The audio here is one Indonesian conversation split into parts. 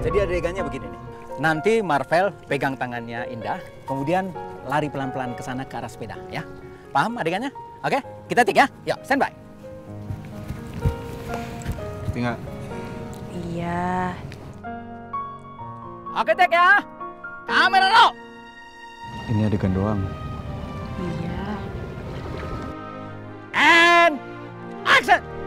Jadi adegannya begini nih. Nanti Marvel pegang tangannya Indah, kemudian lari pelan-pelan ke sana ke arah sepeda, ya. Paham adegannya? Oke, kita tik ya. Yuk, standby. Tinggal. Iya. Oke, tik ya. Kamera roll. Ini adegan doang. Iya. And action.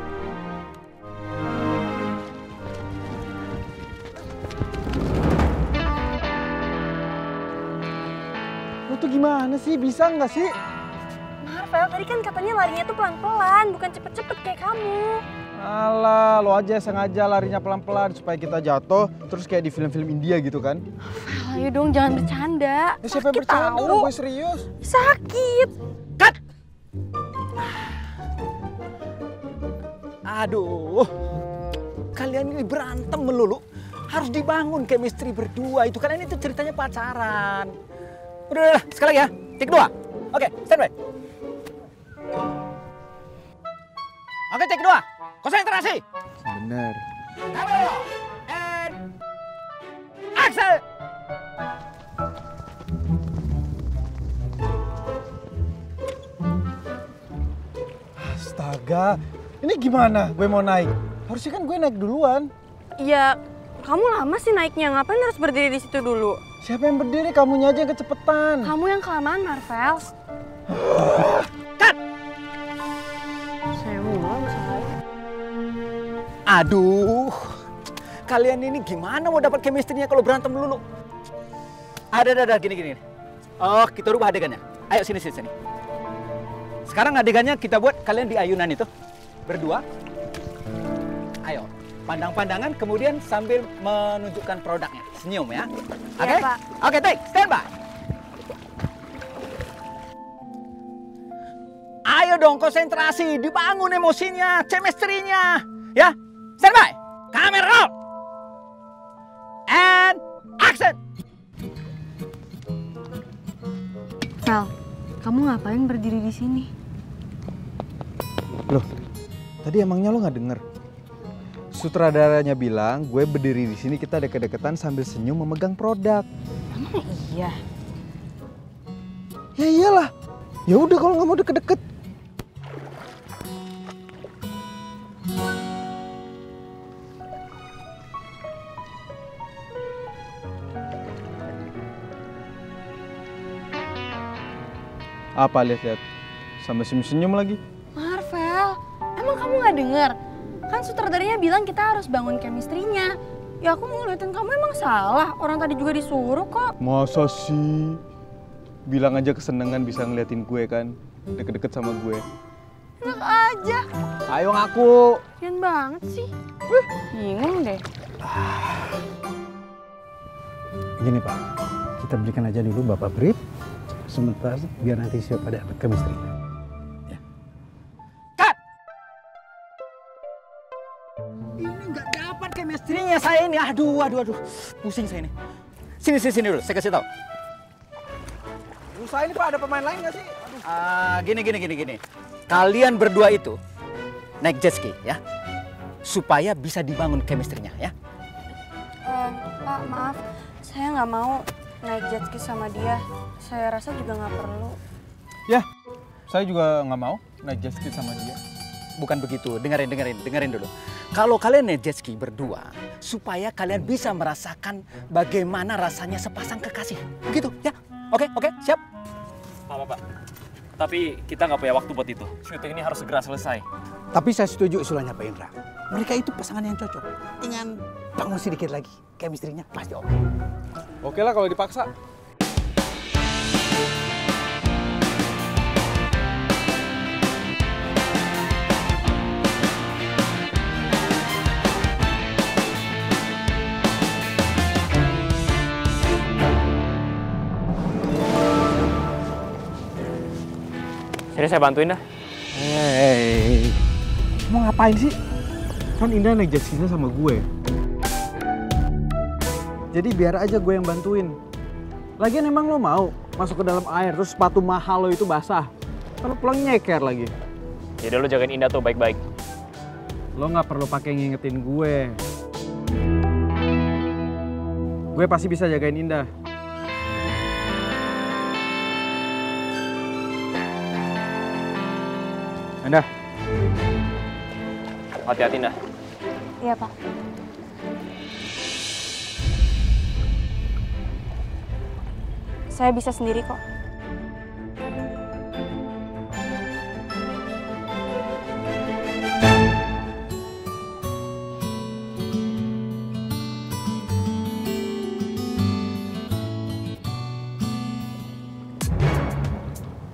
Gimana sih? Bisa nggak sih? Marvel, tadi kan katanya larinya tuh pelan-pelan, bukan cepet-cepet kayak kamu. Alah, lo aja sengaja larinya pelan-pelan supaya kita jatuh terus kayak di film-film India gitu kan. Ayo dong, jangan bercanda. Ya, siapa yang bercanda? tahu. Gue serius. Sakit. Cut. Aduh, kalian ini berantem melulu. Harus dibangun chemistry berdua. Itu kalian itu ceritanya pacaran. Udah, udah, udah. sekali lagi ya. Tik dua. Oke, standby. Oke, tik dua. Konsentrasi. Bener. Kamera. And action. Astaga, ini gimana gue mau naik? Harusnya kan gue naik duluan. Ya, kamu lama sih naiknya. Ngapain harus berdiri di situ dulu? Siapa yang berdiri? Kamunya aja yang kecepetan. Kamu yang kelamaan, Marvel. Cut. Aduh, kalian ini gimana mau dapat chemistry-nya kalau berantem melulu? Ada, ada, ada, gini, gini. Oh, kita rubah adegannya. Ayo sini, sini, sini. Sekarang adegannya kita buat kalian di ayunan itu berdua. Ayo, pandang-pandangan kemudian sambil menunjukkan produknya. Senyum ya. Oke? Pak. Oke, take, stand by. Ayo dong konsentrasi, dibangun emosinya, chemistry-nya. Ya, stand by. Kamera roll. And action. Vel, kamu ngapain berdiri di sini? Loh, tadi emangnya lo nggak denger? Sutradaranya bilang gue berdiri di sini kita deket-deketan sambil senyum memegang produk. Emang iya? Ya iyalah. Ya udah kalau nggak mau deket-deket. Apa lihat-lihat? Sambil senyum-senyum lagi. Marvel, emang kamu nggak dengar? Kan sutradaranya bilang kita harus bangun chemistry-nya. Ya aku mau ngeliatin kamu emang salah. Orang tadi juga disuruh kok. Masa sih? Bilang aja kesenangan bisa ngeliatin gue kan. Deket-deket sama gue. Enak aja. Ayo ngaku. Keren banget sih. Bingung deh. Gini Pak, kita berikan aja dulu Bapak brief, sebentar biar nanti siap ada chemistry. Ini. Aduh, aduh, aduh. Pusing saya ini. Sini, sini, sini dulu. Saya kasih tahu. Usaha ini Pak ada pemain lain nggak sih? Ah, gini, gini, gini, gini. Kalian berdua itu naik jet ski ya, supaya bisa dibangun chemistry-nya ya. Eh, Pak, maaf. Saya nggak mau naik jet ski sama dia. Saya rasa juga nggak perlu. Ya, saya juga nggak mau naik jet ski sama dia. Bukan begitu. Dengerin, dengerin, dengerin dulu. Kalau kalian naik jet ski berdua, supaya kalian bisa merasakan bagaimana rasanya sepasang kekasih. Begitu ya? Oke, oke, siap. Apa pak? Tapi kita nggak punya waktu buat itu. Syuting ini harus segera selesai. Tapi saya setuju usulannya Pak Indra. Mereka itu pasangan yang cocok. Dengan bangun sedikit lagi, chemistry-nya pasti oke. Oke lah kalau dipaksa. Sini saya bantuin dah. Hei, mau ngapain sih? Kan Indah naik jet sama gue. Jadi biar aja gue yang bantuin. Lagian emang lo mau masuk ke dalam air terus sepatu mahal lo itu basah. Kalau pulang nyeker lagi. Jadi lu jagain Indah tuh baik-baik. Lo nggak perlu pakai ngingetin gue. Gue pasti bisa jagain Indah. Indah, Hati-hati nah. Iya, Pak. Saya bisa sendiri kok.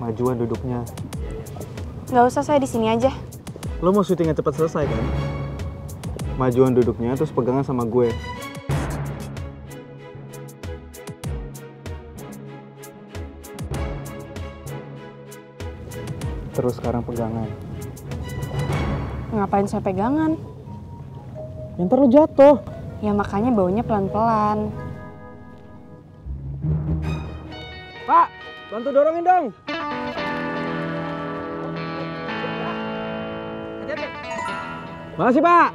majuan duduknya. Nggak usah, saya di sini aja. Lo mau syutingnya cepat selesai kan? Majuan duduknya terus pegangan sama gue. Terus sekarang pegangan. Ngapain saya pegangan? Ya, ntar lo jatuh. Ya makanya baunya pelan-pelan. Pak, bantu dorongin dong. Makasih, Pak.